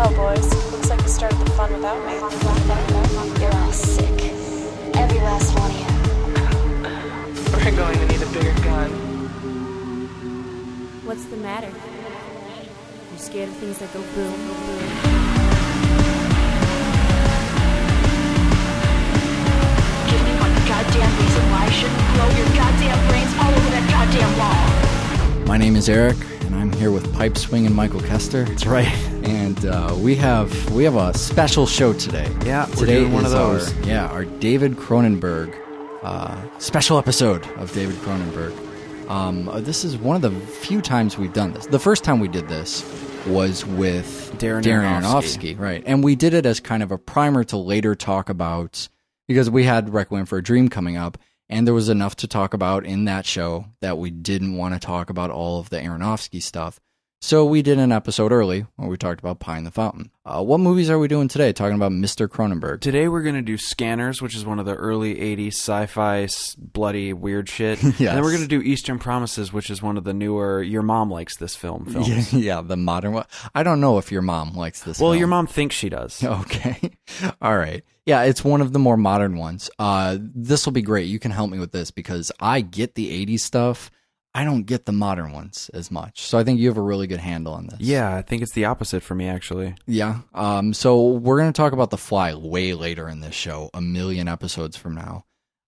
Well, boys, looks like you started the fun without me. You're all sick. Every last one of you. We're going to need a bigger gun. What's the matter? You scared of things that go boom, boom, boom? Give me one goddamn reason why I shouldn't blow your goddamn brains all over that goddamn wall. My name is Eric, and I'm here with Pipe Swing and Michael Kester. That's right. And uh, we have we have a special show today. Yeah, we're today doing one of those. Our, yeah, our David Cronenberg uh, special episode of David Cronenberg. Um, uh, this is one of the few times we've done this. The first time we did this was with Darren Aronofsky, right? And we did it as kind of a primer to later talk about because we had Requiem for a Dream coming up, and there was enough to talk about in that show that we didn't want to talk about all of the Aronofsky stuff. So we did an episode early where we talked about Pi in the Fountain. Uh, what movies are we doing today? Talking about Mr. Cronenberg. Today we're going to do Scanners, which is one of the early 80s sci-fi bloody weird shit. And then we're going to do Eastern Promises, which is one of the newer Your Mom Likes This Film films. Yeah, yeah, the modern one. I don't know if your mom likes this. Well, film. your mom thinks she does. Okay. All right. Yeah, it's one of the more modern ones. Uh, this will be great. You can help me with this because I get the 80s stuff. I don't get the modern ones as much. So I think you have a really good handle on this. Yeah, I think it's the opposite for me, actually. Yeah. Um, so we're going to talk about The Fly way later in this show, a million episodes from now.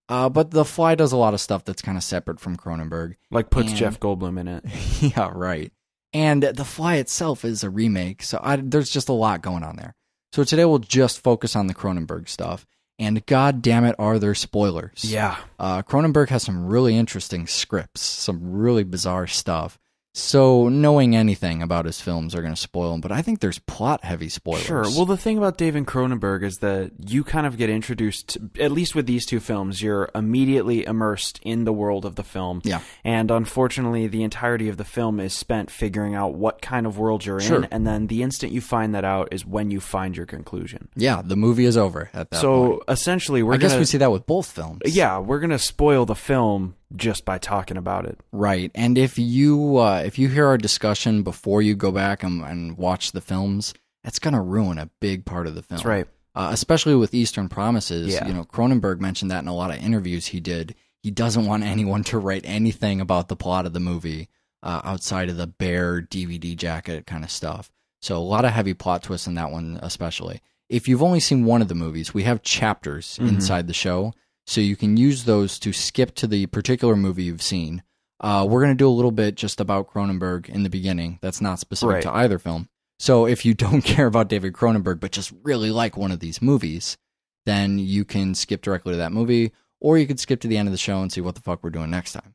Uh, but The Fly does a lot of stuff that's kind of separate from Cronenberg. Like puts And- Jeff Goldblum in it. yeah, right. And The Fly itself is a remake, so I, there's just a lot going on there. So today we'll just focus on the Cronenberg stuff. And god damn it, are there spoilers? Yeah. Uh, Cronenberg has some really interesting scripts, some really bizarre stuff. So knowing anything about his films are going to spoil them, but I think there's plot heavy spoilers. Sure. Well, the thing about David Cronenberg is that you kind of get introduced, to, at least with these two films, you're immediately immersed in the world of the film. Yeah. And unfortunately, the entirety of the film is spent figuring out what kind of world you're Sure. in. And then the instant you find that out is when you find your conclusion. yeah, the movie is over at that so point. essentially, we're I guess gonna, we see that with both films. Yeah, we're going to spoil the film just by talking about it. Right. And if you uh, if you hear our discussion before you go back and, and watch the films, that's going to ruin a big part of the film. That's right. Uh, especially with Eastern Promises. Yeah. You know, Cronenberg mentioned that in a lot of interviews he did. He doesn't want anyone to write anything about the plot of the movie uh, outside of the bare DVD jacket kind of stuff. So a lot of heavy plot twists in that one, especially. If you've only seen one of the movies, we have chapters Mhm. inside the show, so you can use those to skip to the particular movie you've seen. Uh, we're going to do a little bit just about Cronenberg in the beginning. That's not specific Right. to either film. So if you don't care about David Cronenberg but just really like one of these movies, then you can skip directly to that movie, or you could skip to the end of the show and see what the fuck we're doing next time.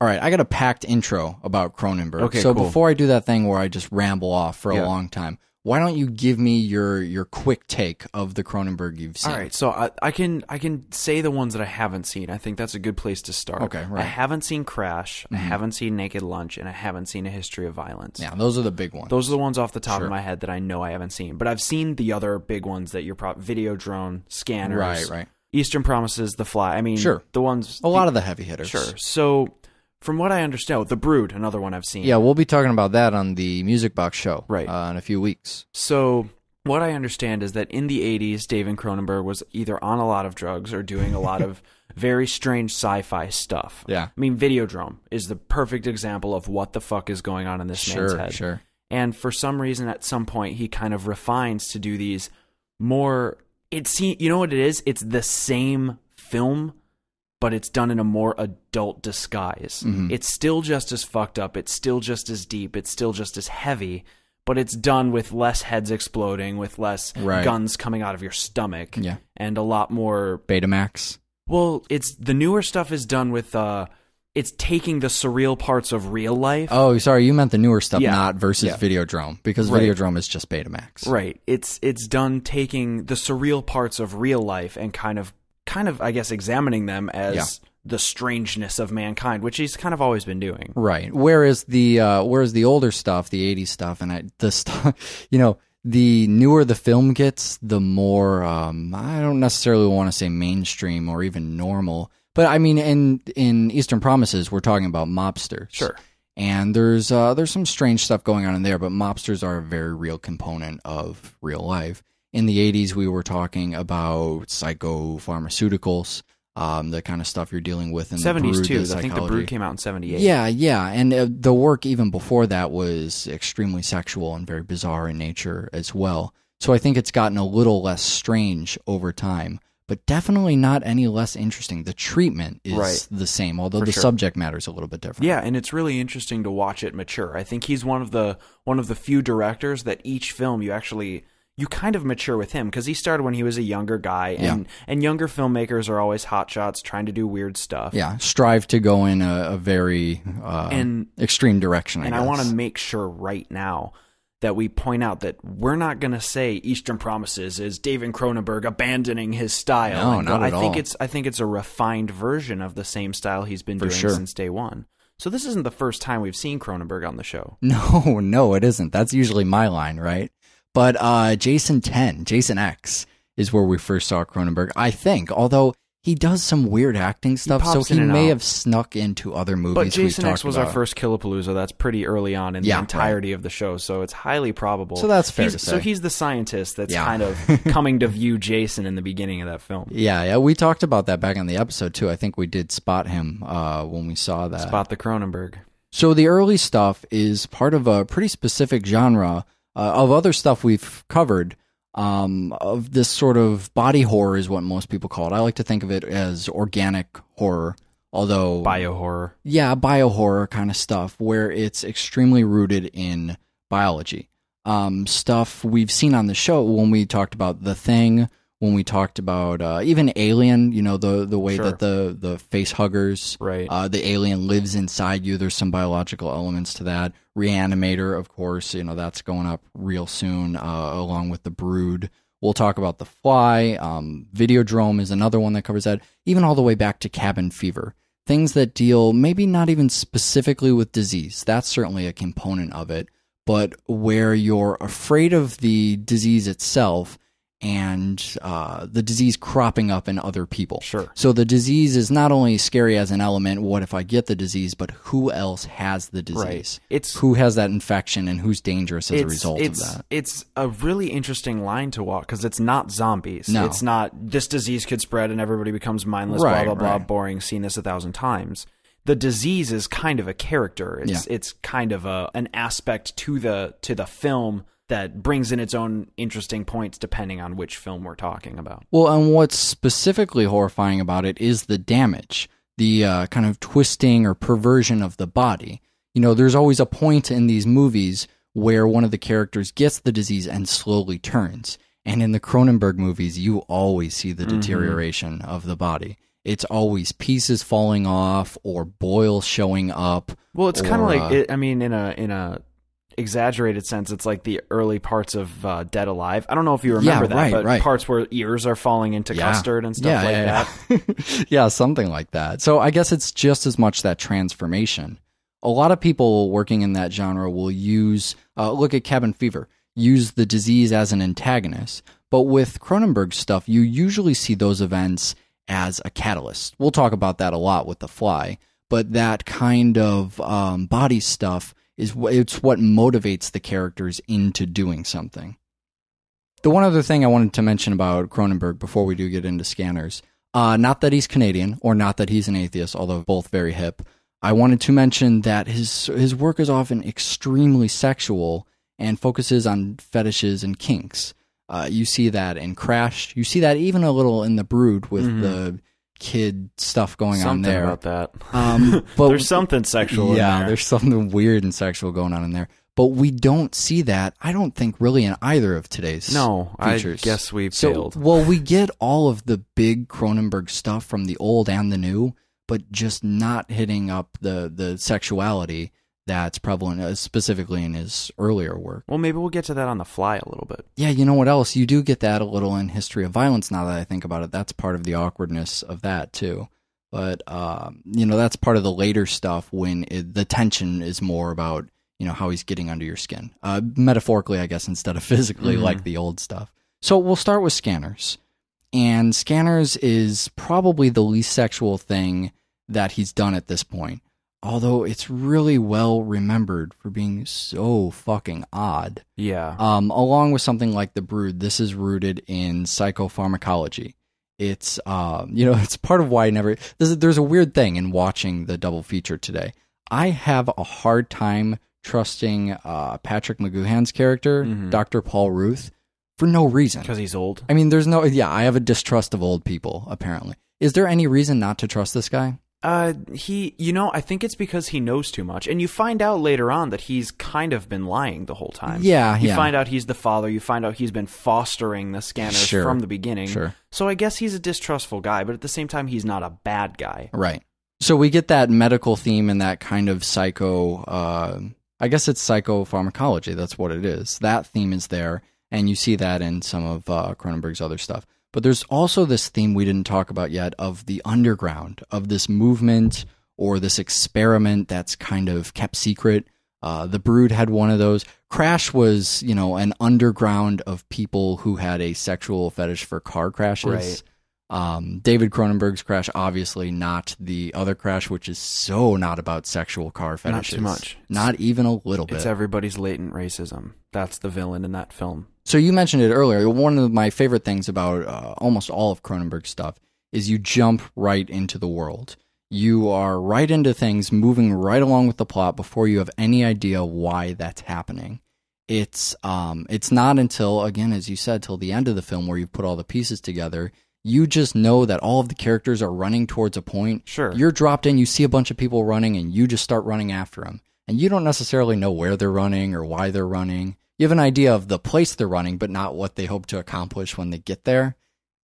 All right, I got a packed intro about Cronenberg. Okay, so cool. before I do that thing where I just ramble off for a long time, why don't you give me your your quick take of the Cronenberg you've seen? All right, so I, I can I can say the ones that I haven't seen. I think that's a good place to start. Okay, right. I haven't seen Crash. I Mhm. haven't seen Naked Lunch, and I haven't seen A History of Violence. Yeah, those are the big ones. Those are the ones off the top Sure. of my head that I know I haven't seen. But I've seen the other big ones that you're probably Videodrome, Scanners, right, right. Eastern Promises, The Fly. I mean, Sure. the ones A lot of the heavy hitters. sure. So from what I understand, The Brood, another one I've seen. Yeah, we'll be talking about that on the Music Box show Right. uh, in a few weeks. So what I understand is that in the 80s, David Cronenberg was either on a lot of drugs or doing a lot of very strange sci-fi stuff. Yeah. I mean, Videodrome is the perfect example of what the fuck is going on in this man's head. sure. And for some reason, at some point, he kind of refines to do these more. It see, you know what it is? It's the same film, but it's done in a more adult disguise. Mhm. It's still just as fucked up. It's still just as deep. It's still just as heavy, but it's done with less heads exploding, with less Right. guns coming out of your stomach, Yeah. and a lot more. Betamax. Well, it's the newer stuff is done with. uh It's taking the surreal parts of real life. Oh, sorry, you meant the newer stuff, Yeah. not versus Yeah. Videodrome, because Right. Videodrome is just Betamax. Right. It's it's done taking the surreal parts of real life and kind of kind of I guess examining them as Yeah. the strangeness of mankind, which he's kind of always been doing. Right. Whereas the uh, whereas the older stuff, the '80s stuff, and I, the stuff, you know, the newer the film gets, the more um, I don't necessarily want to say mainstream or even normal, but I mean, in in Eastern Promises, we're talking about mobsters. Sure. and there's uh, there's some strange stuff going on in there. But mobsters are a very real component of real life. In the 80s, we were talking about psychopharmaceuticals, um, the kind of stuff you're dealing with in the Seventies too. the I think the. Brood came out in seventy eight. Yeah, yeah, and uh, the work even before that was extremely sexual and very bizarre in nature as well. So I think it's gotten a little less strange over time, but definitely not any less interesting. The treatment is Right. the same, although For the sure. subject matter is a little bit different. Yeah, and it's really interesting to watch it mature. I think he's one of the one of the few directors that each film you actually you kind of mature with him because he started when he was a younger guy, and and younger filmmakers are always hotshots trying to do weird stuff. yeah. Strive to go in a, a very uh, And- extreme direction. I and I want to make sure right now that we point out that we're not going to say Eastern Promises is David Cronenberg abandoning his style. No, And not I at think all. it's I think it's a refined version of the same style he's been For doing sure. since day one. So this isn't the first time we've seen Cronenberg on the show. No, no, it isn't. That's usually my line, right? But uh, Jason 10, Jason X is where we first saw Cronenberg, I think. Although he does some weird acting stuff, so pops he in and may out. have snuck into other movies. But we've Jason X talked was our about. first Killapalooza. That's pretty early on in Yeah, the entirety of the show, so it's highly probable. So that's fair He's- to So say. he's the scientist that's Yeah. kind of coming to view Jason in the beginning of that film. Yeah, yeah, we talked about that back on the episode too. I think we did spot him uh, when we saw that. Spot the Cronenberg. So the early stuff is part of a pretty specific genre uh, of other stuff we've covered. Um, of this sort of body horror is what most people call it. I like to think of it as organic horror, although Bio horror. yeah, bio horror kind of stuff where it's extremely rooted in biology. Um, stuff we've seen on the show when we talked about the thing, when we talked about uh, even Alien. You know the the way Sure. that the the face huggers, Right. Uh, the alien lives inside you. There's some biological elements to that. Reanimator, of course, you know that's going up real soon, uh, along with the Brood. We'll talk about the Fly. Um, Videodrome is another one that covers that. Even all the way back to Cabin Fever things that deal maybe not even specifically with disease. That's certainly a component of it, but where you're afraid of the disease itself and uh, the disease cropping up in other people. Sure. So the disease is not only scary as an element, what if I get the disease, but who else has the disease? Right. It's who has that infection and who's dangerous as a result it's, of that. It's a really interesting line to walk because it's not zombies. No. It's not this disease could spread and everybody becomes mindless, Right, blah, blah, blah, boring, seen this a thousand times. The disease is kind of a character. It's it's kind of a an aspect to the to the film that brings in its own interesting points depending on which film we're talking about. Well, and what's specifically horrifying about it is the damage, the uh, kind of twisting or perversion of the body. You know, there's always a point in these movies where one of the characters gets the disease and slowly turns. And in the Cronenberg movies, you always see the deterioration of the body. It's always pieces falling off or boils showing up. Well, it's kind of like uh, it, I mean, in a in a exaggerated sense, it's like the early parts of uh, Dead Alive. I don't know if you remember that, right, but right. parts where ears are falling into Yeah. custard and stuff yeah, like yeah, that. yeah. yeah, something like that. So I guess it's just as much that transformation. A lot of people working in that genre will use, uh, look at Cabin Fever, use the disease as an antagonist. But with Cronenberg stuff, you usually see those events as a catalyst. We'll talk about that a lot with The Fly. But that kind of um, body stuff is it's what motivates the characters into doing something. The one other thing I wanted to mention about Cronenberg before we do get into scanners, uh, not that he's Canadian or not that he's an atheist, although both very hip. I wanted to mention that his his work is often extremely sexual and focuses on fetishes and kinks. Uh, you see that in Crash. You see that even a little in The Brood with Mhm. the kid stuff going something on there. about that. Um, but There's something sexual. yeah, in there. there's something weird and sexual going on in there. But we don't see that. I don't think really in either of today's no. features. I guess we've so, failed. well, we get all of the big Cronenberg stuff from the old and the new, but just not hitting up the the sexuality that's prevalent, uh, specifically in his earlier work. Well, maybe we'll get to that on the fly a little bit. Yeah, you know what else? You do get that a little in History of Violence. Now that I think about it, that's part of the awkwardness of that too. But um, you know, that's part of the later stuff when it, the tension is more about you know how he's getting under your skin, uh, metaphorically, I guess, instead of physically, Mhm. like the old stuff. So we'll start with Scanners, and Scanners is probably the least sexual thing that he's done at this point. Although it's really well remembered for being so fucking odd. Yeah. Um, along with something like The Brood, this is rooted in psychopharmacology. It's, um, you know, it's part of why I never. There's, there's a weird thing in watching the double feature today. I have a hard time trusting uh, Patrick McGoohan's character, Mhm. Dr. Paul Ruth, for no reason. Because he's old. I mean, there's no. Yeah, I have a distrust of old people. Apparently, is there any reason not to trust this guy? Uh, he, you know, I think it's because he knows too much, and you find out later on that he's kind of been lying the whole time. Yeah, you yeah. find out he's the father. You find out he's been fostering the scanners Sure. from the beginning. Sure. So I guess he's a distrustful guy, but at the same time, he's not a bad guy. Right. So we get that medical theme and that kind of psycho. Uh, I guess it's psychopharmacology. That's what it is. That theme is there, and you see that in some of uh, Cronenberg's other stuff. But there's also this theme we didn't talk about yet of the underground, of this movement or this experiment that's kind of kept secret. Uh, the Brood had one of those. Crash was, you know, an underground of people who had a sexual fetish for car crashes. Right. Um, David Cronenberg's Crash, obviously not the other Crash, which is so not about sexual car fetishes. Not too much. Not even a little bit. It's everybody's latent racism. That's the villain in that film. So you mentioned it earlier. One of my favorite things about uh, almost all of Cronenberg's stuff is you jump right into the world. You are right into things, moving right along with the plot before you have any idea why that's happening. It's um, it's not until again, as you said, till the end of the film where you've put all the pieces together. You just know that all of the characters are running towards a point. Sure. You're dropped in, you see a bunch of people running, and you just start running after them. And you don't necessarily know where they're running or why they're running. You have an idea of the place they're running, but not what they hope to accomplish when they get there.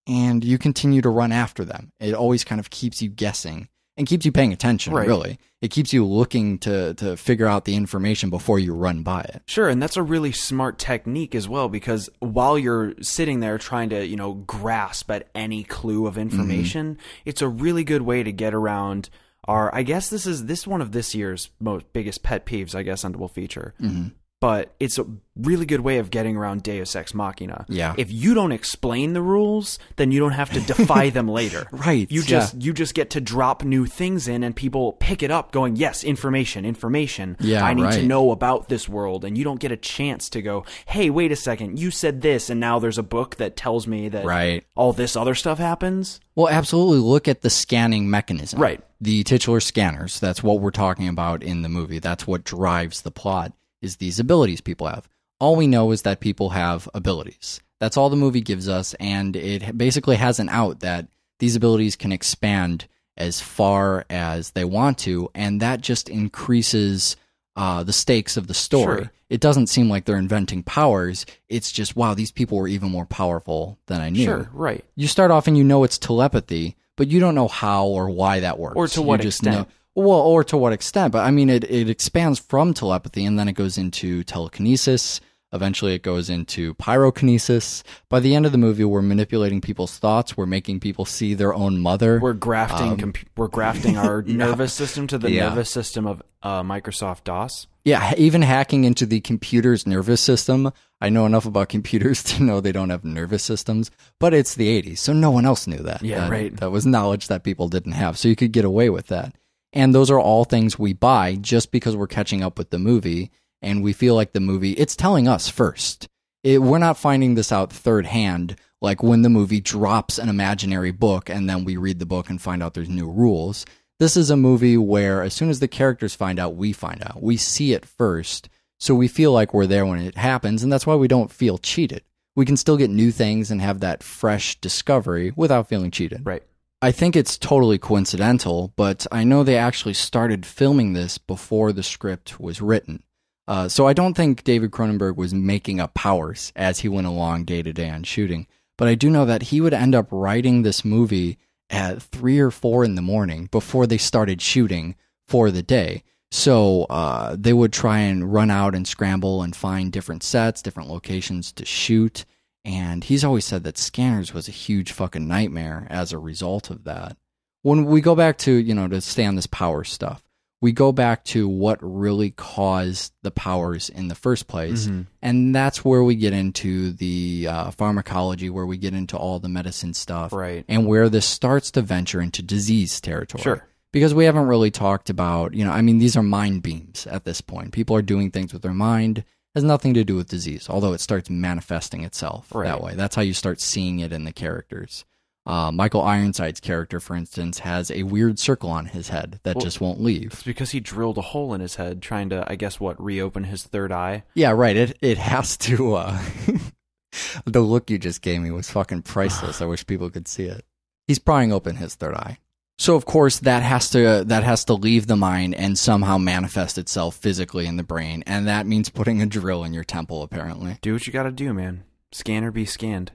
And you continue to run after them. It always kind of keeps you guessing and keeps you paying attention, Right. really. It keeps you looking to, to figure out the information before you run by it. Sure, and that's a really smart technique as well because while you're sitting there trying to, you know, grasp at any clue of mm-hmm. information, it's a really good way to get around our I guess this is this one of this year's most biggest pet peeves, I guess, on double feature. Mm-hmm. But it's a really good way of getting around Deus Ex Machina. Yeah. If you don't explain the rules, then you don't have to defy them later. Right, You just you just get to drop new things in and people pick it up going, "Yes, information, information. Yeah, I need to know about this world and you don't get a chance to go hey wait a second you said this and now there's a book that tells me that Right. all this other stuff happens Well, absolutely. Look at the scanning mechanism. Right. The titular scanners. That's what we're talking about in the movie. That's what drives the plot is these abilities people have. All we know is that people have abilities. That's all the movie gives us. And it basically has an out that these abilities can expand as far as they want to. And that just increases uh, the stakes of the story. Sure. It doesn't seem like they're inventing powers. It's just, wow, these people were even more powerful than I knew sure right you start off and you know it's telepathy, but you don't know how or why that works. Or to You what just extent. Know, well, or to what extent. But I mean, it, it expands from telepathy and then it goes into telekinesis. Eventually, it goes into pyrokinesis. By the end of the movie, we're manipulating people's thoughts. We're making people see their own mother. we're grafting compu- we're grafting our nervous system to the Um, Yeah. nervous system of uh, Microsoft DOS Yeah, even hacking into the computer's nervous system. I know enough about computers to know they don't have nervous systems, but it's the 80s, so no one else knew that. Yeah, That- right. That was knowledge that people didn't have, so you could get away with that. And those are all things we buy just because we're catching up with the movie and we feel like the movie, it's telling us first. It, we're not finding this out third hand, like when the movie drops an imaginary book and then we read the book and find out there's new rules. This is a movie where as soon as the characters find out, we find out. We see it first, so we feel like we're there when it happens, and that's why we don't feel cheated. We can still get new things and have that fresh discovery without feeling cheated. right I think it's totally coincidental, but I know they actually started filming this before the script was written. Uh, so I don't think David Cronenberg was making up powers as he went along day to day on shooting. But I do know that he would end up writing this movie at three or four in the morning before they started shooting for the day. So uh, they would try and run out and scramble and find different sets, different locations to shoot. And he's always said that Scanners was a huge fucking nightmare as a result of that. When we go back to, you know, to stay on this power stuff, we go back to what really caused the powers in the first place. Mm-hmm. And that's where we get into the uh, pharmacology, where we get into all the medicine stuff. Right. And where this starts to venture into disease territory. Sure. because we haven't really talked about, you know, I mean, these are mind beams at this point. People are doing things with their mind. Has nothing to do with disease, although it starts manifesting itself Right. that way. That's how you start seeing it in the characters. Uh, Michael Ironside's character, for instance, has a weird circle on his head that Well- just won't leave. It's because he drilled a hole in his head trying to, I guess, what, reopen his third eye. Yeah, right. It it has to. Uh, the look you just gave me was fucking priceless. I wish people could see it. He's prying open his third eye. So of course that has to that has to leave the mind and somehow manifest itself physically in the brain, and that means putting a drill in your temple apparently. Do what you gotta do, man. Scan or be scanned.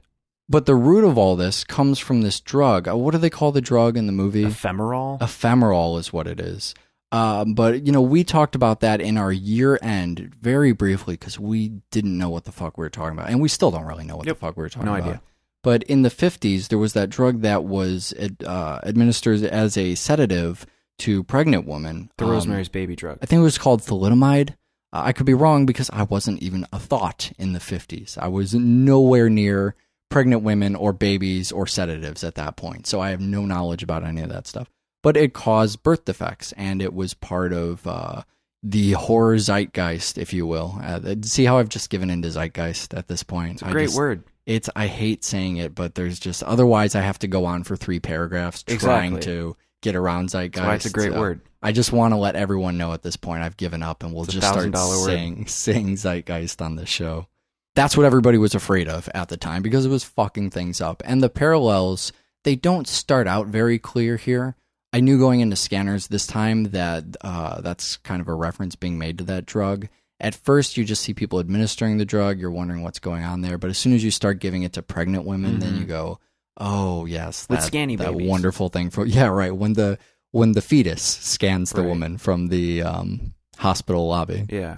But the root of all this comes from this drug. Uh, What do they call the drug in the movie? Ephemerol? Ephemerol is what it is. Um, but you know, we talked about that in our year end very briefly because we didn't know what the fuck we were talking about, and we still don't really know what the fuck we were talking No about. No idea. But in the fifties, there was that drug that was uh, administered as a sedative to pregnant women. the Um, Rosemary's Baby drug. I think it was called thalidomide. Uh, I could be wrong because I wasn't even a thought in the 50s. I was nowhere near pregnant women or babies or sedatives at that point. So I have no knowledge about any of that stuff. But it caused birth defects and it was part of uh, the horror zeitgeist, if you will. Uh, see how I've just given into zeitgeist at this point? It's a great just- word. It's I hate saying it, but there's just otherwise I have to go on for three paragraphs trying Exactly. to get around zeitgeist. That's it's a great Uh, word. I just want to let everyone know at this point I've given up and we'll It's just start $1,000 saying, saying zeitgeist on this show. That's what everybody was afraid of at the time because it was fucking things up. And the parallels, they don't start out very clear here. I knew going into scanners this time that uh, that's kind of a reference being made to that drug. At first, you just see people administering the drug. You're wondering what's going on there. But as soon as you start giving it to pregnant women, then Mhm. you go, "Oh yes, With that, scanny that babies. wonderful thing for yeah, right." When the when the fetus scans the Right. woman from the um, hospital lobby. Yeah.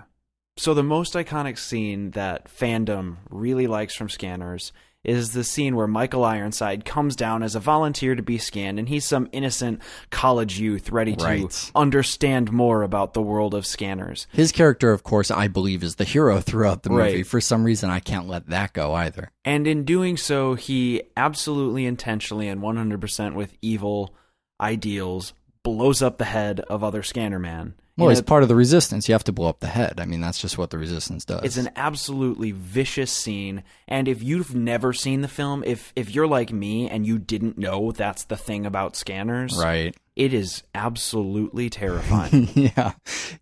So the most iconic scene that fandom really likes from Scanners is the scene where Michael Ironside comes down as a volunteer to be scanned, and he's some innocent college youth ready to Right. understand more about the world of scanners. His character, of course, I believe, is the hero throughout the movie. Right. For some reason, I can't let that go either. And in doing so, he absolutely intentionally and 100% with evil ideals blows up the head of other Scanner Man. Well, it's part of the resistance. You have to blow up the head. I mean, that's just what the resistance does. It's an absolutely vicious scene, and if you've never seen the film, if if you're like me and you didn't know that's the thing about scanners, right. it is absolutely terrifying. yeah,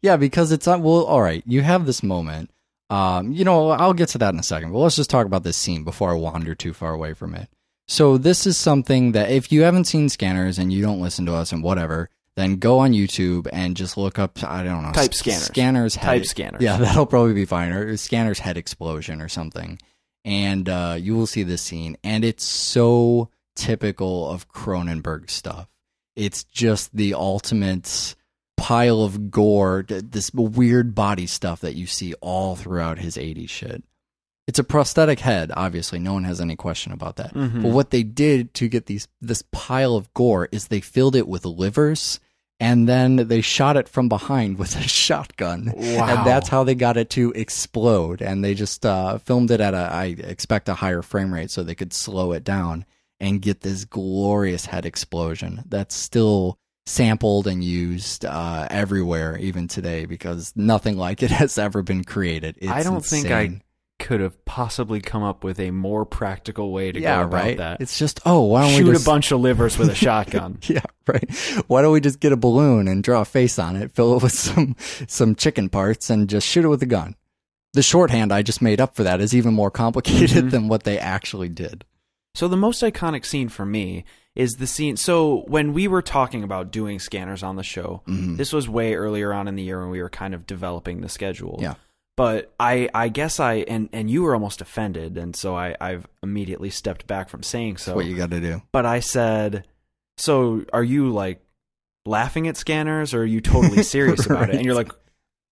yeah, because it's not. Well, all right. You have this moment. Um, you know, I'll get to that in a second. But let's just talk about this scene before I wander too far away from it. So this is something that if you haven't seen Scanners and you don't listen to us and whatever, then go on YouTube and just look up. I don't know. Type Scanners. Scanners. Head, Type Scanners. Yeah, that'll probably be fine. Or Scanners head explosion or something, and uh, you will see this scene, and it's so typical of Cronenberg stuff. It's just the ultimate pile of gore, this weird body stuff that you see all throughout his 80s shit. It's a prosthetic head, obviously. No one has any question about that. Mhm. But what they did to get these this pile of gore is they filled it with livers and then they shot it from behind with a shotgun. Wow. And that's how they got it to explode. And they just uh, filmed it at a, I expect, a higher frame rate so they could slow it down and get this glorious head explosion that's still sampled and used uh, everywhere, even today, because nothing like it has ever been created. It's I don't think I insane. Could have possibly come up with a more practical way to yeah, go about right. that. It's just oh, why don't Shoot we just a bunch of livers with a shotgun. Yeah, right. Why don't we just get a balloon and draw a face on it, fill it with some some chicken parts, and just shoot it with a gun? The shorthand I just made up for that is even more complicated Mhm. than what they actually did. So the most iconic scene for me is the scene. So when we were talking about doing scanners on the show, Mhm. this was way earlier on in the year when we were kind of developing the schedule. Yeah. But I, I guess I and and you were almost offended, and so I, I've immediately stepped back from saying so. That's what you got to do. but I said, "So are you like laughing at scanners, or are you totally serious about it?" And you're like,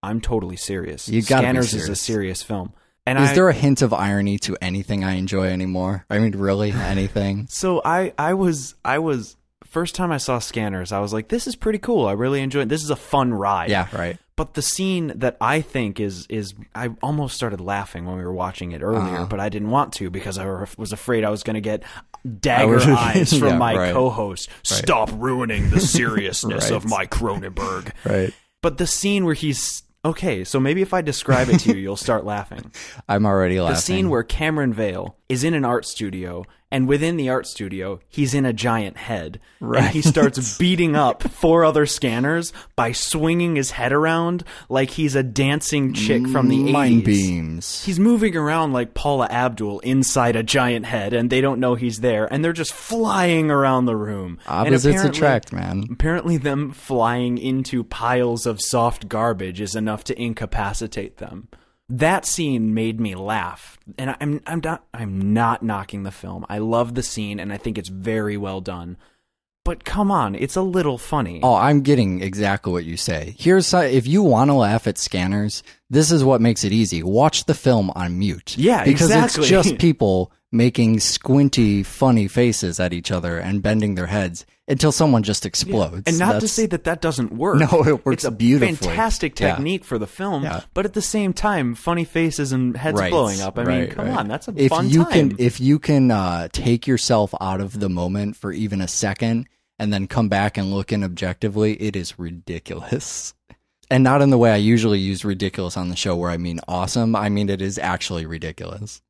"I'm totally serious. You Scanners is a serious. serious film." And Is I, there a hint of irony to anything I enjoy anymore? I mean, really, anything? So I I was I was first time I saw Scanners, I was like, this is pretty cool. I really enjoy it. This is a fun ride. yeah, right. But the scene that I think is is I almost started laughing when we were watching it earlier, Uh-huh. but I didn't want to because I was afraid I was going to get dagger was- eyes from yeah, my right. co-host. Stop ruining the seriousness of my Cronenberg. Right. But the scene where he's okay, so maybe if I describe it to you, you'll start laughing. I'm already laughing. The scene where Cameron Vale is in an art studio, and within the art studio, he's in a giant head. And he starts beating up four other scanners by swinging his head around like he's a dancing chick from the mind 80s. beams. He's moving around like Paula Abdul inside a giant head, and they don't know he's there, and they're just flying around the room. Ah, Opposites apparently- attract, man. Apparently, them flying into piles of soft garbage is enough to incapacitate them. That scene made me laugh, and I'm I'm not I'm not knocking the film. I love the scene, and I think it's very well done. But come on, it's a little funny. Oh, I'm getting exactly what you say. Here's how, if you want to laugh at scanners, this is what makes it easy. Watch the film on mute. Yeah, because exactly. it's just people making squinty, funny faces at each other and bending their heads until someone just explodes. And not to say that that doesn't work. No, it works It's a beautifully. fantastic Yeah. technique for the film, Yeah. but at the same time, funny faces and heads Right, blowing up. I mean, come right. on, that's a if fun you time. can if you can uh, take yourself out of the moment for even a second and then come back and look in objectively, it is ridiculous. And not in the way I usually use ridiculous on the show where I mean awesome. I mean it is actually ridiculous.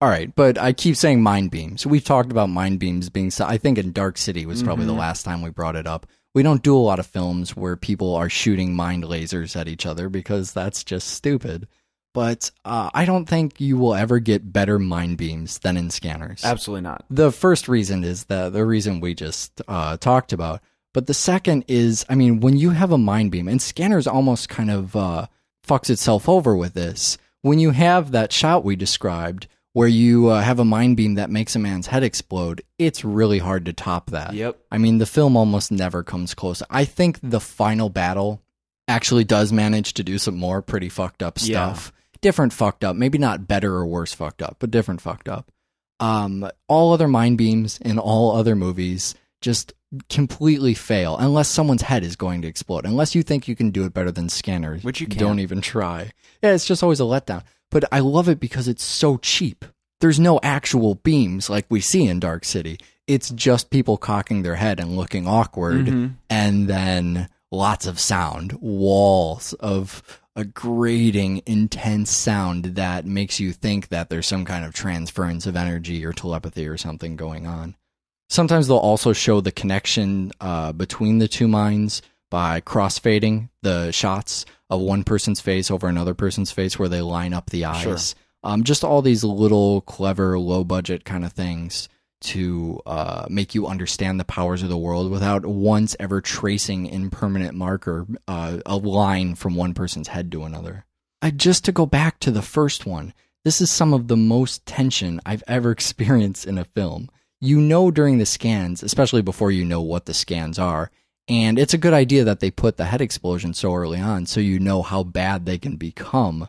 All right, but I keep saying mind beams. We've talked about mind beams being I think in Dark City was probably the last time we brought it up. We don't do a lot of films where people are shooting mind lasers at each other because that's just stupid but uh, I don't think you will ever get better mind beams than in scanners. Absolutely not. The first reason is the the reason we just uh, talked about, but the second is, I mean, when you have a mind beam, and scanners almost kind of uh, fucks itself over with this. When you have that shot we described, where you uh, have a mind beam that makes a man's head explode, it's really hard to top that. Yep. I mean, the film almost never comes close. I think the final battle actually does manage to do some more pretty fucked up Yeah. stuff. Different fucked up, maybe not better or worse fucked up, but different fucked up. Um, all other mind beams in all other movies just completely fail unless someone's head is going to explode. Unless you think you can do it better than scanners, Which you don't can't. even try. Yeah, it's just always a letdown. But I love it because it's so cheap. There's no actual beams like we see in Dark City. It's just people cocking their head and looking awkward, Mm-hmm. and then lots of sound, walls of a grating, intense sound that makes you think that there's some kind of transference of energy or telepathy or something going on. Sometimes they'll also show the connection uh, between the two minds by crossfading the shots of one person's face over another person's face where they line up the eyes. Sure. Um, just all these little clever, low budget kind of things to uh, make you understand the powers of the world without once ever tracing in permanent marker uh, a line from one person's head to another. I, just to go back to the first one, this is some of the most tension I've ever experienced in a film. You know during the scans, especially before you know what the scans are, and it's a good idea that they put the head explosion so early on so you know how bad they can become.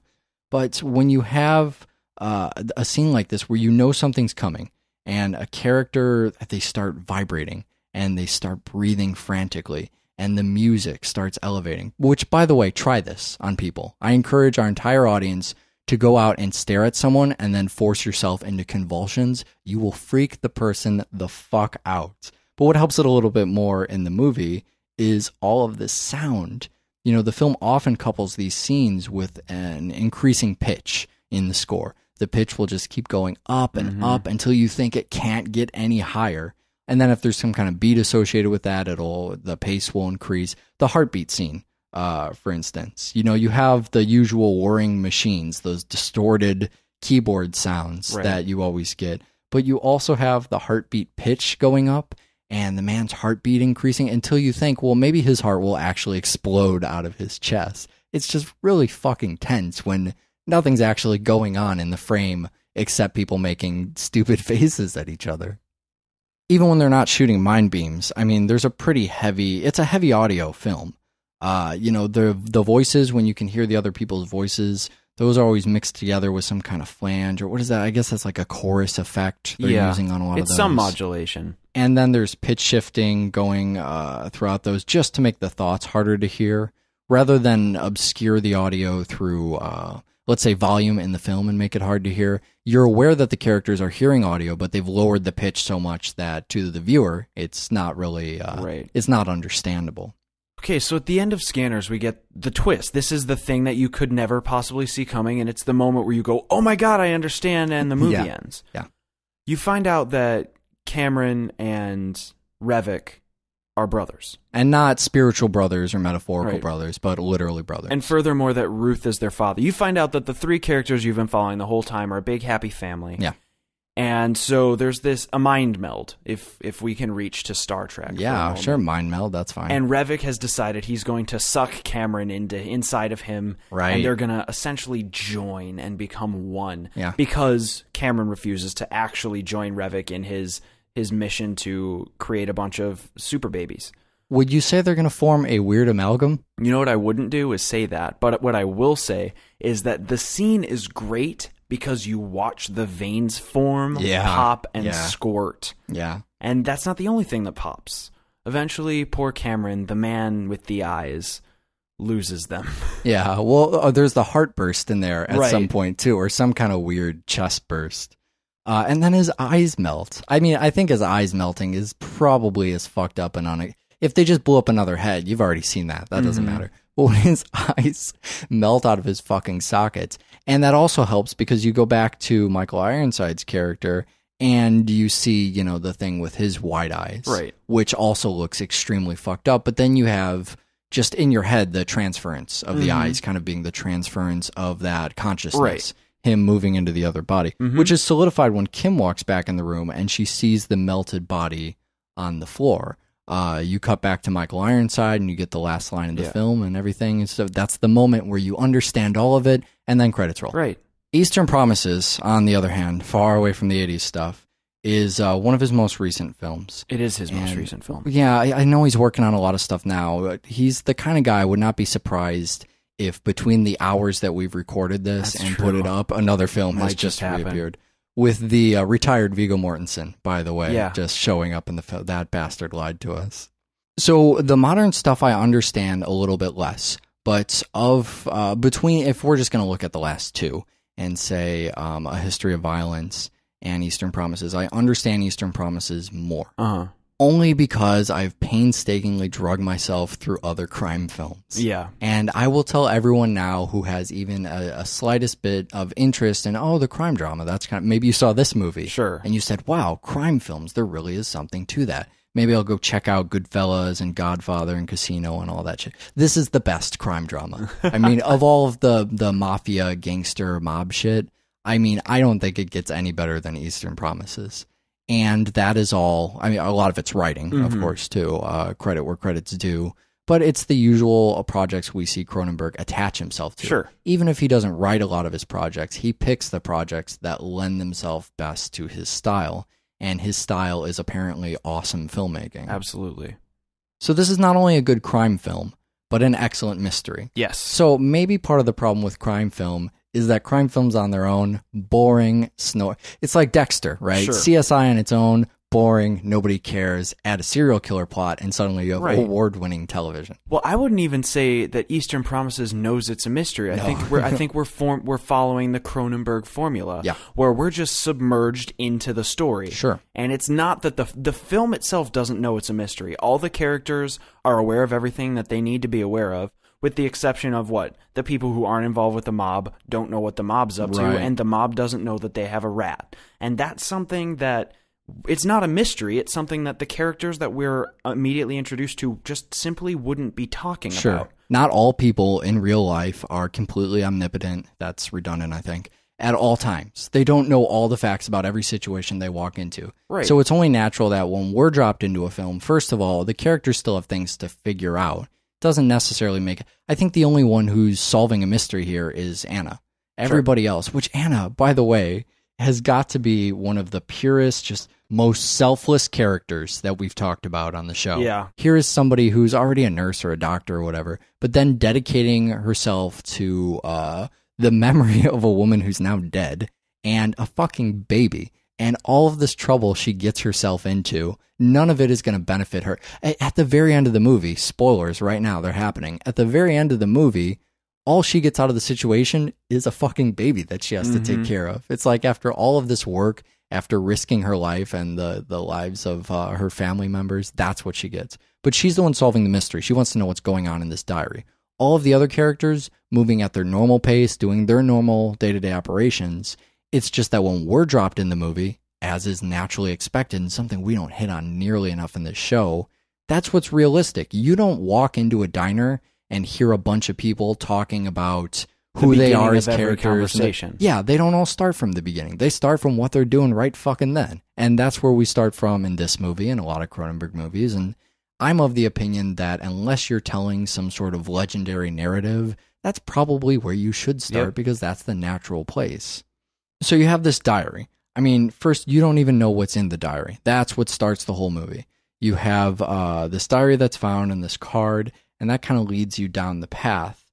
But when you have uh, a scene like this where you know something's coming and a character, they start vibrating and they start breathing frantically and the music starts elevating, which, by the way, try this on people. I encourage our entire audience to go out and stare at someone and then force yourself into convulsions. You will freak the person the fuck out. But what helps it a little bit more in the movie is all of the sound. You know, the film often couples these scenes with an increasing pitch in the score. The pitch will just keep going up and up until you think it can't get any higher. And then if there's some kind of beat associated with that, it'll the pace will increase. The heartbeat scene, uh, for instance, you know, you have the usual whirring machines, those distorted keyboard sounds Right. that you always get, but you also have the heartbeat pitch going up and the man's heartbeat increasing until you think, well, maybe his heart will actually explode out of his chest. It's just really fucking tense when nothing's actually going on in the frame except people making stupid faces at each other. Even when they're not shooting mind beams, I mean, there's a pretty heavy, it's a heavy audio film. Uh, you know, the the voices when you can hear the other people's voices, those are always mixed together with some kind of flange or what is that? I guess that's like a chorus effect they're yeah, using on a lot of it's those some modulation. And then there's pitch shifting going uh, throughout those just to make the thoughts harder to hear rather than obscure the audio through, uh, let's say, volume in the film and make it hard to hear. You're aware that the characters are hearing audio, but they've lowered the pitch so much that to the viewer, it's not really, uh, Right. it's not understandable. Okay, so at the end of Scanners, we get the twist. This is the thing that you could never possibly see coming, and it's the moment where you go, "Oh my god, I understand!" and the movie Yeah. ends. Yeah. You find out that Cameron and Revok are brothers, And not spiritual brothers or metaphorical Right. brothers, but literally brothers. and furthermore, that Ruth is their father. You find out that the three characters you've been following the whole time are a big happy family. Yeah. And so there's this a mind meld, if if we can reach to Star Trek. yeah, sure, mind meld, that's fine. And Revok has decided he's going to suck Cameron into inside of him, Right. And they're going to essentially join and become one. Yeah. Because Cameron refuses to actually join Revok in his his mission to create a bunch of super babies. Would you say they're going to form a weird amalgam? You know what I wouldn't do is say that, but what I will say is that the scene is great because you watch the veins form, Yeah. pop, and Yeah. squirt. Yeah. And that's not the only thing that pops. Eventually, poor Cameron, the man with the eyes, loses them. Yeah, well, uh, there's the heart burst in there at Right. some point too, or some kind of weird chest burst. Uh, and then his eyes melt. I mean, I think his eyes melting is probably as fucked up and on it. If they just blew up another head, you've already seen that. That doesn't matter. But when his eyes melt out of his fucking sockets, and that also helps because you go back to Michael Ironside's character and you see, you know, the thing with his wide eyes, Right. Which also looks extremely fucked up. But then you have just in your head the transference of the eyes kind of being the transference of that consciousness Right. Him moving into the other body which is solidified when kim walks back in the room and she sees the melted body on the floor uh, you cut back to michael ironside and you get the last line of the Yeah. film and everything and so that's the moment where you understand all of it and then credits roll right. Eastern Promises, on the other hand, far away from the 80s stuff, is uh, one of his most recent films. It is his most recent film. Yeah, I, I know he's working on a lot of stuff now. but He's the kind of guy I would not be surprised if between the hours that we've recorded this That's and true. put it up, another film has just just reappeared. With the uh, retired Viggo Mortensen, by the way, Yeah. just showing up in the film. That bastard lied to us. So the modern stuff I understand a little bit less, but of uh, between, if we're just going to look at the last two and say um, a history of violence and Eastern Promises, I understand Eastern Promises more Uh huh. Only because I've painstakingly drugged myself through other crime films. Yeah. And I will tell everyone now who has even a, a slightest bit of interest in, oh, the crime drama, that's kind of, maybe you saw this movie. Sure. And you said, wow, crime films, there really is something to that. Maybe I'll go check out Goodfellas and Godfather and Casino and all that shit. This is the best crime drama. I mean, of all of the, the mafia, gangster, mob shit, I mean, I don't think it gets any better than Eastern Promises. And that is all. I mean, a lot of it's writing, of Mhm. course, too. Uh, credit where credit's due. But it's the usual projects we see Cronenberg attach himself to. Sure. Even if he doesn't write a lot of his projects, he picks the projects that lend themselves best to his style. And his style is apparently awesome filmmaking. Absolutely. So this is not only a good crime film, but an excellent mystery. Yes. So maybe part of the problem with crime film is that crime films on their own, boring, snore. It's like Dexter, right? Sure. CSI on its own, boring, nobody cares. Add a serial killer plot, and suddenly you have Right. award-winning television. Well, I wouldn't even say that Eastern Promises knows it's a mystery. I think we're I think we're form, we're following the Cronenberg formula, Yeah. where we're just submerged into the story. Sure. And it's not that the the film itself doesn't know it's a mystery. All the characters are aware of everything that they need to be aware of, with the exception of what the people who aren't involved with the mob don't know what the mob's up Right. to, and the mob doesn't know that they have a rat. And that's something that. It's not a mystery. It's something that the characters that we're immediately introduced to just simply wouldn't be talking Sure. about. Not all people in real life are completely omnipotent. That's redundant, I think. At all times, they don't know all the facts about every situation they walk into. Right. So it's only natural that when we're dropped into a film, first of all, the characters still have things to figure out. Doesn't necessarily make. I think the only one who's solving a mystery here is Anna. Everybody else, which Anna, by the way, has got to be one of the purest, just most selfless characters that we've talked about on the show. Yeah. Here is somebody who's already a nurse or a doctor or whatever, but then dedicating herself to uh, the memory of a woman who's now dead and a fucking baby. And all of this trouble she gets herself into, none of it is going to benefit her. At the very end of the movie, spoilers right now, they're happening. At the very end of the movie, all she gets out of the situation is a fucking baby that she has to take care of. It's like after all of this work, after risking her life and the the lives of uh, her family members, that's what she gets. But she's the one solving the mystery. She wants to know what's going on in this diary. All of the other characters moving at their normal pace, doing their normal day to day operations. It's just that when we're dropped in the movie, as is naturally expected, and something we don't hit on nearly enough in this show, that's what's realistic. You don't walk into a diner and hear a bunch of people talking about who they are as characters. they- conversation. Yeah, they don't all start from the beginning. They start from what they're doing right fucking then. And that's where we start from in this movie and a lot of Cronenberg movies. And I'm of the opinion that unless you're telling some sort of legendary narrative, that's probably where you should start Yep. because that's the natural place. So you have this diary. I mean, first, you don't even know what's in the diary. That's what starts the whole movie. You have uh, this diary that's found and this card, and that kind of leads you down the path.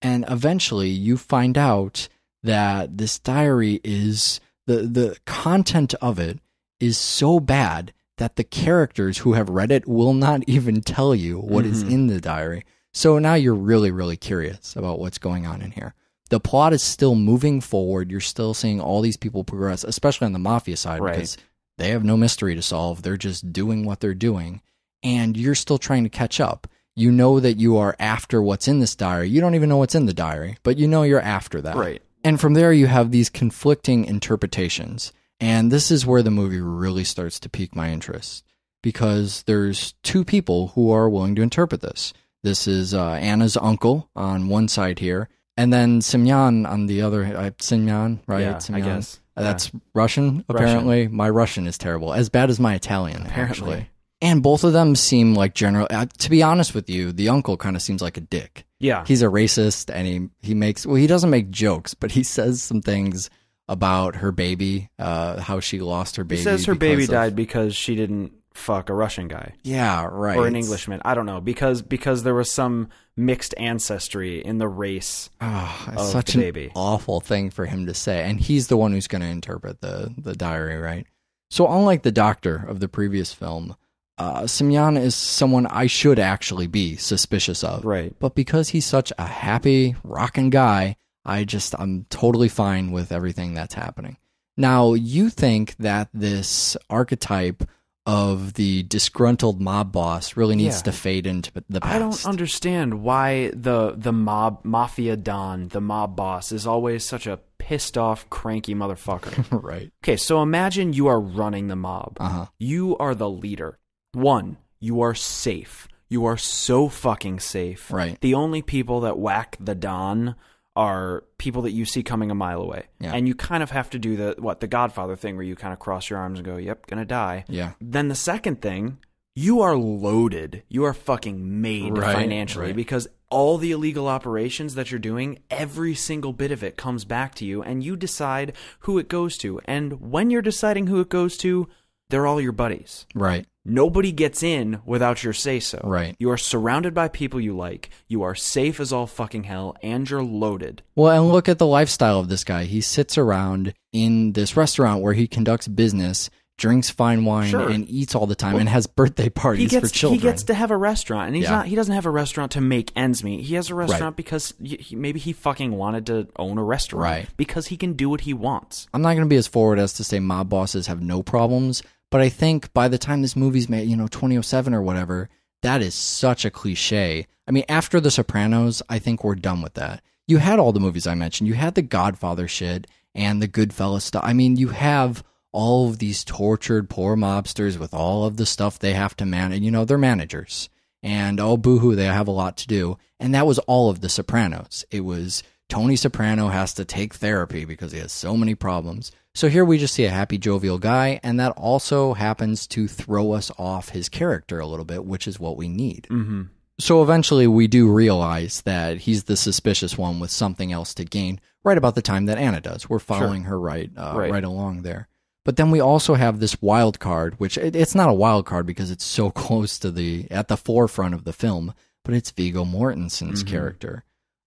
And eventually, you find out that this diary is the the content of it is so bad that the characters who have read it will not even tell you what is Mhm. in the diary. So now you're really, really curious about what's going on in here. The plot is still moving forward. You're still seeing all these people progress, especially on the mafia side, Right. because they have no mystery to solve. They're just doing what they're doing. And you're still trying to catch up. You know that you are after what's in this diary. You don't even know what's in the diary, but you know you're after that. Right. And from there, you have these conflicting interpretations. And this is where the movie really starts to pique my interest because there's two people who are willing to interpret this. This is uh, Anna's uncle on one side here, and then Semyon on the other. Uh, Semyon, right? Yeah, I guess. Uh, That's Russian, apparently. My Russian is terrible. As bad as my Italian, Apparently. actually. And both of them seem like general. Uh, to be honest with you, the uncle kind of seems like a dick Yeah. he's a racist and he he makes well he doesn't make jokes but he says some things about her baby uh how she lost her baby He says her baby because of- died because she didn't fuck a Russian guy yeah right or an Englishman. I don't know because because there was some mixed ancestry in the race. oh, such an baby. awful thing for him to say and he's the one who's going to interpret the the diary right so unlike the doctor of the previous film uh Semyon is someone I should actually be suspicious of Right. but because he's such a happy, rocking guy, I just, I'm totally fine with everything that's happening. Now, you think that this archetype of the disgruntled mob boss really needs Yeah. to fade into the past. I don't understand why the the mob mafia don, the mob boss, is always such a pissed off, cranky motherfucker. right. okay, so imagine you are running the mob. Uh huh. You are the leader. One, you are safe. You are so fucking safe. Right. The only people that whack the Don are people that you see coming a mile away. Yeah. And you kind of have to do the what the Godfather thing where you kind of cross your arms and go, "Yep, gonna die." Yeah. Then the second thing, you are loaded. You are fucking made Right, financially right. because all the illegal operations that you're doing, every single bit of it comes back to you and you decide who it goes to. And when you're deciding who it goes to, they're all your buddies. Right. Nobody gets in without your say so. Right. You are surrounded by people you like. You are safe as all fucking hell and you're loaded. Well, and look at the lifestyle of this guy. He sits around in this restaurant where he conducts business, drinks fine wine, Sure. and eats all the time, and has birthday parties He gets for children. he gets to have a restaurant, and he's Yeah. not. He doesn't have a restaurant to make ends meet. He has a restaurant because he, maybe he fucking wanted to own a restaurant, Right. Because he can do what he wants. I'm not going to be as forward as to say mob bosses have no problems, but I think by the time this movie's made, you know, 2007 or whatever, that is such a cliche. I mean, after The Sopranos, I think we're done with that. You had all the movies I mentioned. You had the Godfather shit and the Goodfellas stuff. I mean, you have all of these tortured poor mobsters with all of the stuff they have to manage. You know, they're managers. And oh, boohoo, they have a lot to do. And that was all of The Sopranos. It was Tony Soprano has to take therapy because he has so many problems. So here we just see a happy, jovial guy, and that also happens to throw us off his character a little bit, which is what we need. Mm-hmm. So eventually we do realize that he's the suspicious one with something else to gain right about the time that Anna does. We're following her right, uh, Right. right along there. But then we also have this wild card, which it, it's not a wild card because it's so close to the at the forefront of the film, but it's Viggo Mortensen's character,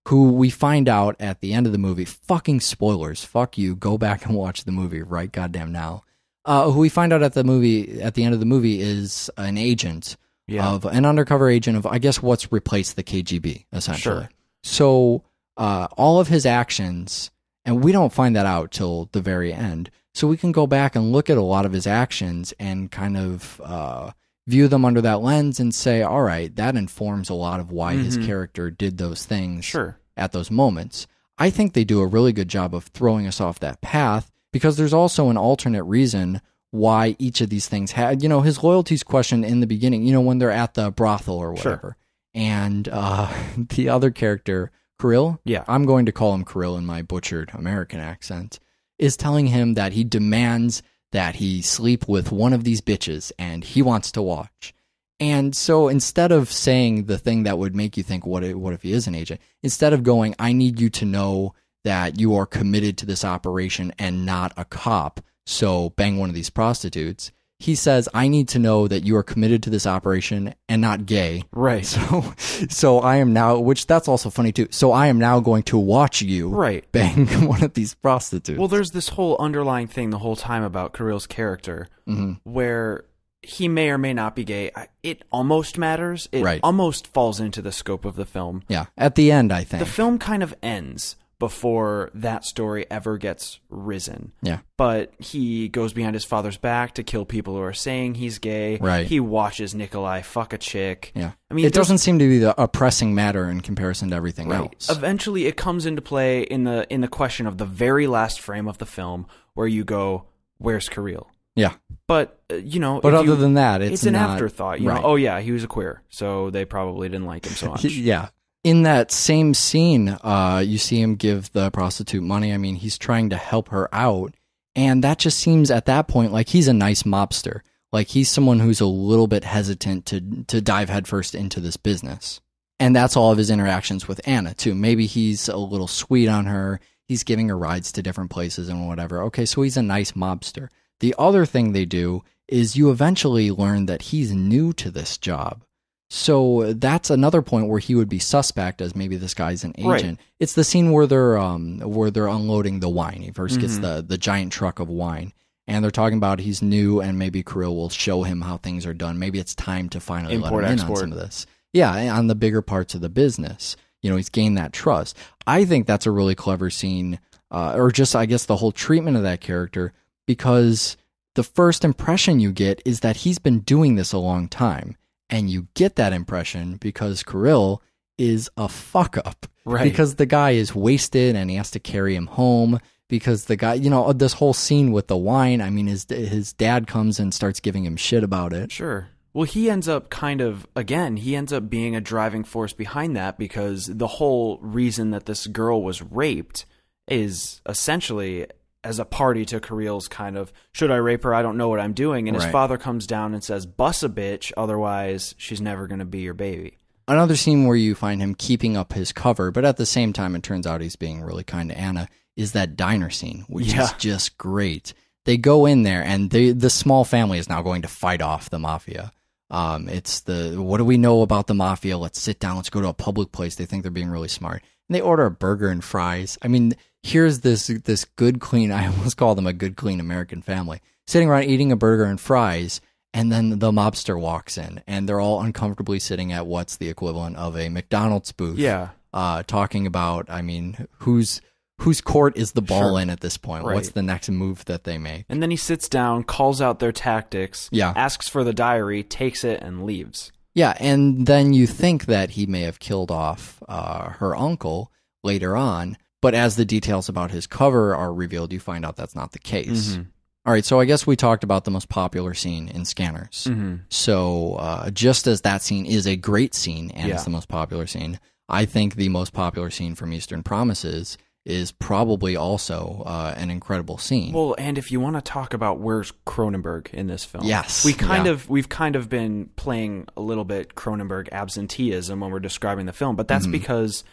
who we find out at the end of the movie. Fucking spoilers! Fuck you! Go back and watch the movie right goddamn now. uh, who we find out at the movie at the end of the movie is an agent Yeah. of an undercover agent of I guess what's replaced the KGB essentially. Sure. So uh, all of his actions, and we don't find that out till the very end. So we can go back and look at a lot of his actions and kind of uh, view them under that lens and say, all right, that informs a lot of why his Mhm. character did those things Sure. at those moments. I think they do a really good job of throwing us off that path because there's also an alternate reason why each of these things had, you know, his loyalties questioned in the beginning, you know, when they're at the brothel or Sure. whatever. And uh, the other character, Kirill, Yeah. I'm going to call him Kirill in my butchered American accent, is telling him that he demands that he sleep with one of these bitches and he wants to watch. And so instead of saying the thing that would make you think, what if, what if he is an agent? Instead of going, I need you to know that you are committed to this operation and not a cop, so bang one of these prostitutes. He says, I need to know that you are committed to this operation and not gay. Right. So, so I am now, which that's also funny too. So I am now going to watch you Right. bang one of these prostitutes. Well, there's this whole underlying thing the whole time about Kirill's character Mhm. where he may or may not be gay. It almost matters. It Right. almost falls into the scope of the film. yeah. At the end, I think. The film kind of ends before that story ever gets risen. yeah. But he goes behind his father's back to kill people who are saying he's gay. Right. He watches Nikolai fuck a chick. Yeah. I mean, it doesn't seem to be the a pressing matter in comparison to everything Right. else. Eventually, it comes into play in the in the question of the very last frame of the film, where you go, "Where's Kirill?" yeah. But uh, you know, But other you- than that, it's, an not- afterthought. You right. know, oh yeah, he was a queer, so they probably didn't like him so much. Yeah. In that same scene, uh, you see him give the prostitute money. I mean, he's trying to help her out. And that just seems at that point like he's a nice mobster. Like he's someone who's a little bit hesitant to, to dive headfirst into this business. And that's all of his interactions with Anna, too. Maybe he's a little sweet on her. He's giving her rides to different places and whatever. Okay, so he's a nice mobster. The other thing they do is you eventually learn that he's new to this job. So that's another point where he would be suspect as maybe this guy's an Right. agent. It's the scene where they're um where they're unloading the wine. He 1st gets Mhm. the the giant truck of wine. And they're talking about he's new and maybe Kirill will show him how things are done. Maybe it's time to finally Import, let him in on export. some of this. Yeah, on the bigger parts of the business. You know, he's gained that trust. I think that's a really clever scene, uh, or just I guess the whole treatment of that character, because the first impression you get is that he's been doing this a long time, and you get that impression because Kirill is a fuck up, Right. Because the guy is wasted and he has to carry him home. Because the guy, you know, uh, this whole scene with the wine. I mean, his his dad comes and starts giving him shit about it. Sure. Well, he ends up kind of again. He ends up being a driving force behind that because the whole reason that this girl was raped is essentially as a party to Kirill's kind of should I rape her? I don't know what I'm doing. And his Right. father comes down and says, "Bus a bitch, otherwise she's never going to be your baby." another scene where you find him keeping up his cover, but at the same time, it turns out he's being really kind to Anna, is that diner scene, which Yeah. is just great. They go in there, and they, the small family is now going to fight off the mafia. Um, it's the what do we know about the mafia? Let's sit down. Let's go to a public place. They think they're being really smart, and they order a burger and fries. I mean, here's this this good clean. I almost call them a good clean American family sitting around eating a burger and fries, and then the mobster walks in, and they're all uncomfortably sitting at what's the equivalent of a McDonald's booth. Yeah. uh, talking about. I mean, whose whose court is the ball Sure. in at this point? Right. What's the next move that they make? And then he sits down, calls out their tactics, Yeah. asks for the diary, takes it, and leaves. Yeah, and then you think that he may have killed off uh, her uncle later on, but as the details about his cover are revealed, you find out that's not the case. Mhm. All right, so I guess we talked about the most popular scene in Scanners. Mhm. So uh, just as that scene is a great scene and Yeah. it's the most popular scene, I think the most popular scene from Eastern Promises is probably also uh, an incredible scene. Well, and if you want to talk about where's Cronenberg in this film, Yes, we kind yeah. of we've kind of been playing a little bit Cronenberg absenteeism when we're describing the film, but that's Mhm. because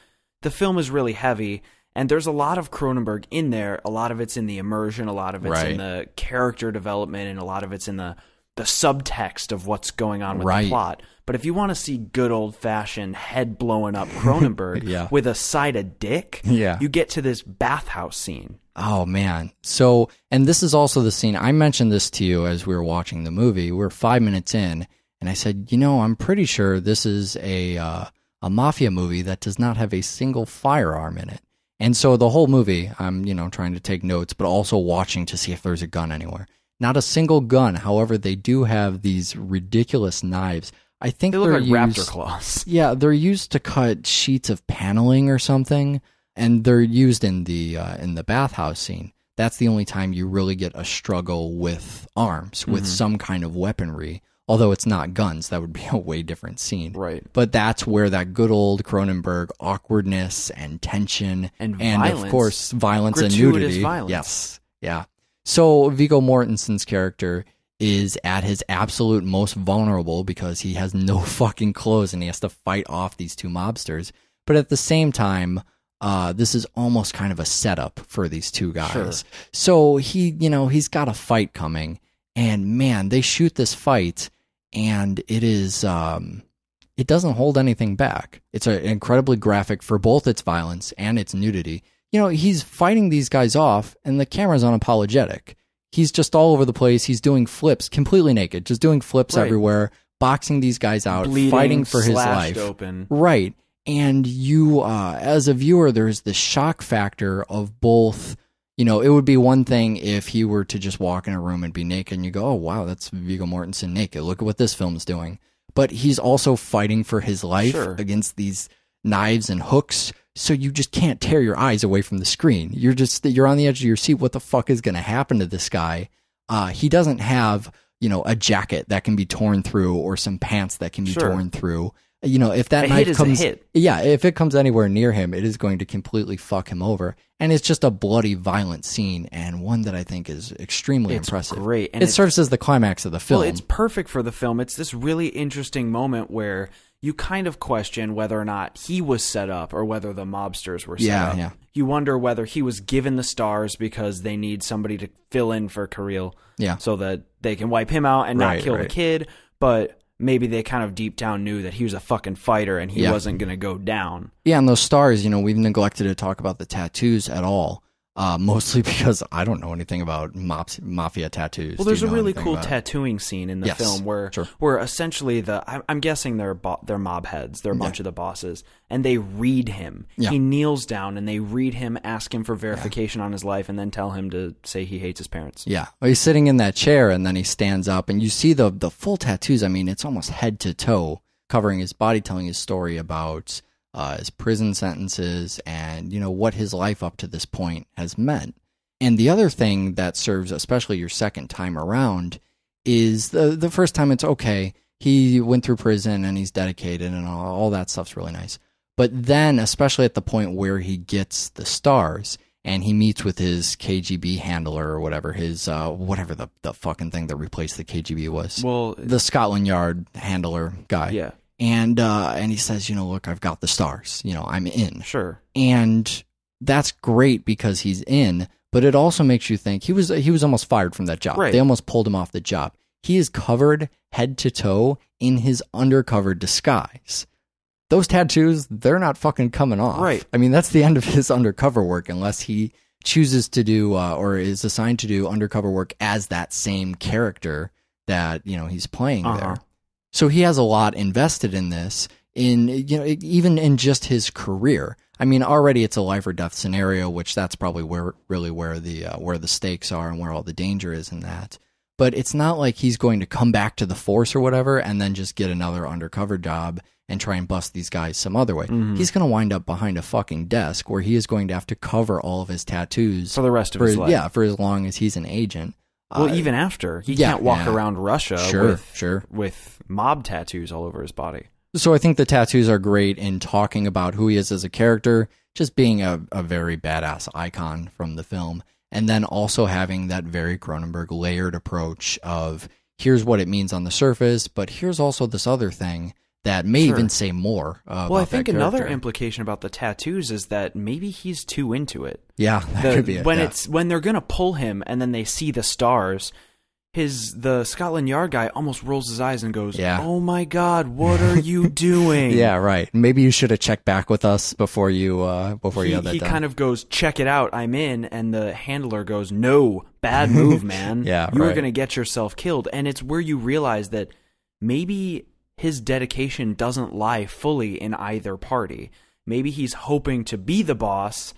the film is really heavy. And there's a lot of Cronenberg in there. A lot of it's in the immersion, a lot of it's Right. in the character development, and a lot of it's in the the subtext of what's going on with Right. the plot. But if you want to see good old fashioned head blowing up Cronenberg Yeah. with a side of dick, Yeah. you get to this bathhouse scene. Oh man. So, and this is also the scene I mentioned this to you as we were watching the movie. We are 5 minutes in and I said, "You know, I'm pretty sure this is a uh, a mafia movie that does not have a single firearm in it." And so the whole movie, I'm, you know, trying to take notes but also watching to see if there's a gun anywhere. Not a single gun. However, they do have these ridiculous knives. I think They look like used, raptor claws. yeah, they're used to cut sheets of paneling or something, and they're used in the uh, in the bathhouse scene. That's the only time you really get a struggle with arms, with Mm-hmm. some kind of weaponry. Although it's not guns, that would be a way different scene. Right. But that's where that good old Cronenberg awkwardness and tension And of violence. course violence and nudity. violence. Yes. Yeah. So Viggo Mortensen's character is at his absolute most vulnerable because he has no fucking clothes and he has to fight off these two mobsters. But at the same time, uh, this is almost kind of a setup for these two guys. Sure. So he, you know, he's got a fight coming, and man, they shoot this fight, and it is, um, it doesn't hold anything back. It's a, incredibly graphic for both its violence and its nudity. You know, he's fighting these guys off, and the camera's unapologetic. He's just all over the place. He's doing flips, completely naked, just doing flips Right. everywhere, boxing these guys out, Bleeding, fighting for his life. open. Right. And you, uh, as a viewer, there's the shock factor of both. You know, it would be one thing if he were to just walk in a room and be naked and you go, oh, wow, that's Viggo Mortensen naked. Look at what this film's doing. But he's also fighting for his life Sure. against these knives and hooks. So you just can't tear your eyes away from the screen. You're just, you're on the edge of your seat. What the fuck is going to happen to this guy? Uh, he doesn't have, you know, a jacket that can be torn through or some pants that can be Sure. torn through. You know, if that A knife hit is a comes, hit. yeah, if it comes anywhere near him, it is going to completely fuck him over. And it's just a bloody, violent scene, and one that I think is extremely It's impressive. great, and it serves as the climax of the film. Well, it's perfect for the film. It's this really interesting moment where you kind of question whether or not he was set up or whether the mobsters were set Yeah, up. yeah. You wonder whether he was given the stars because they need somebody to fill in for Kirill yeah, so that they can wipe him out and not Right, kill the kid, but maybe they kind of deep down knew that he was a fucking fighter and he Yeah. wasn't going to go down. yeah. And those stars, you know, we've neglected to talk about the tattoos at all. Uh, mostly because I don't know anything about mops, mafia tattoos. Well, there's a really cool tattooing scene in the Yes, film where sure. where essentially the I, I'm guessing they're bo- they're mob heads, they're a bunch of the bosses, and they read him. Yeah. He kneels down and they read him, ask him for verification on his life, and then tell him to say he hates his parents. Yeah, well, he's sitting in that chair, and then he stands up, and you see the the full tattoos. I mean, it's almost head to toe, covering his body, telling his story about uh, his prison sentences and you know what his life up to this point has meant. And the other thing that serves, especially your second time around, is the the first time it's okay. He went through prison and he's dedicated, and all, all that stuff's really nice. But then, especially at the point where he gets the stars and he meets with his KGB handler or whatever, his uh, whatever the, the fucking thing that replaced the KGB was, Well, the Scotland Yard handler guy. yeah, And uh, and he says, you know, look, I've got the stars. You know, I'm in. sure. And that's great because he's in, but it also makes you think he was he was almost fired from that job. Right. They almost pulled him off the job. He is covered head to toe in his undercover disguise. Those tattoos, they're not fucking coming off. Right. I mean, that's the end of his undercover work unless he chooses to do uh, or is assigned to do undercover work as that same character that, you know, he's playing Uh-huh. there. So he has a lot invested in this in you know even in just his career. I mean, already it's a life or death scenario, which that's probably where really where the uh, where the stakes are and where all the danger is in that. But it's not like he's going to come back to the force or whatever and then just get another undercover job and try and bust these guys some other way. Mm-hmm. He's going to wind up behind a fucking desk where he is going to have to cover all of his tattoos For the rest of for his life. yeah for as long as he's an agent. Well, Uh, even after he yeah, can't walk yeah. around Russia Sure, with sure. with mob tattoos all over his body. So I think the tattoos are great in talking about who he is as a character, just being a, a very badass icon from the film, and then also having that very Cronenberg layered approach of here's what it means on the surface, but here's also this other thing that may Sure. even say more. Uh, Well, I think another implication about the tattoos is that maybe he's too into it. yeah, that The- could be it. when yeah. it's when they're gonna pull him and then they see the stars, his the Scotland Yard guy almost rolls his eyes and goes, Yeah. "Oh my god, what are you doing?" Yeah, right. Maybe you should have checked back with us before you uh before he, you had that he done. kind of goes, "Check it out, I'm in," and the handler goes, "No, bad move, man. Yeah, you right. going to get yourself killed." And it's where you realize that maybe his dedication doesn't lie fully in either party. Maybe he's hoping to be the boss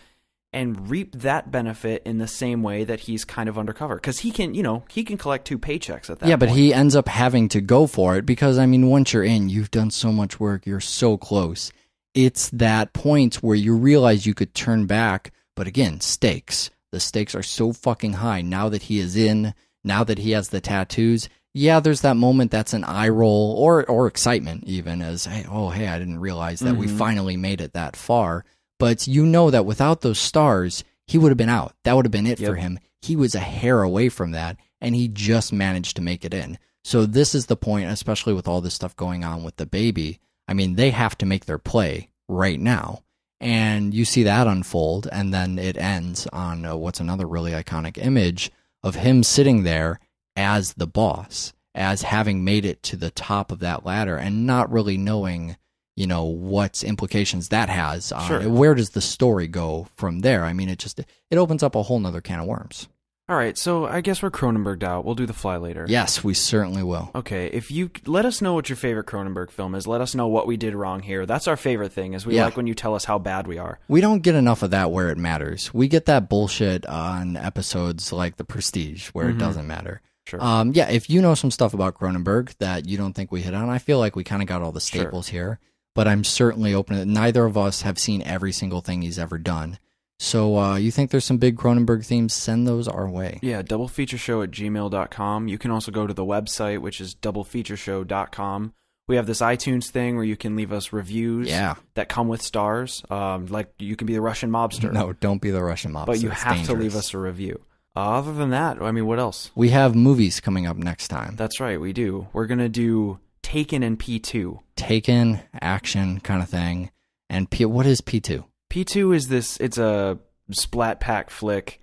and reap that benefit in the same way that he's kind of undercover because he can, you know, he can collect two paychecks at that. yeah, but point. he ends up having to go for it because I mean, once you're in, you've done so much work, you're so close. It's that point where you realize you could turn back, but again, stakes. The stakes are so fucking high now that he is in, now that he has the tattoos. Yeah, there's that moment that's an eye roll or or excitement even as hey, oh hey, I didn't realize that we finally made it that far. But you know that without those stars, he would have been out. That would have been it for him. He was a hair away from that, and he just managed to make it in. So this is the point, especially with all this stuff going on with the baby. I mean, they have to make their play right now. And you see that unfold, and then it ends on uh, what's another really iconic image of him sitting there as the boss, as having made it to the top of that ladder and not really knowing, you know, what implications that has on Sure. where does the story go from there. I mean, it just it opens up a whole nother can of worms. All right, so I guess we're Cronenberged out. We'll do the fly later. Yes, we certainly will. Okay, if you let us know what your favorite Cronenberg film is, let us know what we did wrong here. That's our favorite thing. Is we Yeah. like when you tell us how bad we are. We don't get enough of that where it matters. We get that bullshit on episodes like The Prestige where it mm-hmm. doesn't matter. Sure. Um, yeah, if you know some stuff about Cronenberg that you don't think we hit on, I feel like we kind of got all the Sure. staples here. But I'm certainly open. to Neither of us have seen every single thing he's ever done. So uh, you think there's some big Cronenberg themes? Send those our way. Yeah, doublefeatureshow at gmail.com. You can also go to the website, which is doublefeatureshow.com. We have this iTunes thing where you can leave us reviews Yeah. that come with stars. Um, like you can be the Russian mobster, No, don't be the Russian mobster. but you It's have to leave us a review. Uh, other than that, I mean, what else? We have movies coming up next time. That's right, we do. We're gonna do Taken and P2. Taken, action kind of thing. And P- what is P2? P2 is this. It's a splat pack flick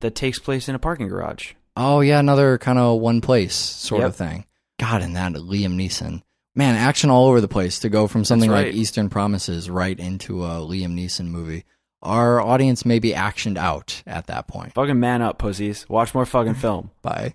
that takes place in a parking garage. Oh yeah, another kind of one place sort Yep. of thing. God, and that Liam Neeson, man, action all over the place to go from something That's like. Eastern Promises right into a Liam Neeson movie. Our audience may be actioned out at that point. Fucking man up, pussies. Watch more fucking film. Bye.